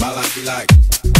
My life be like.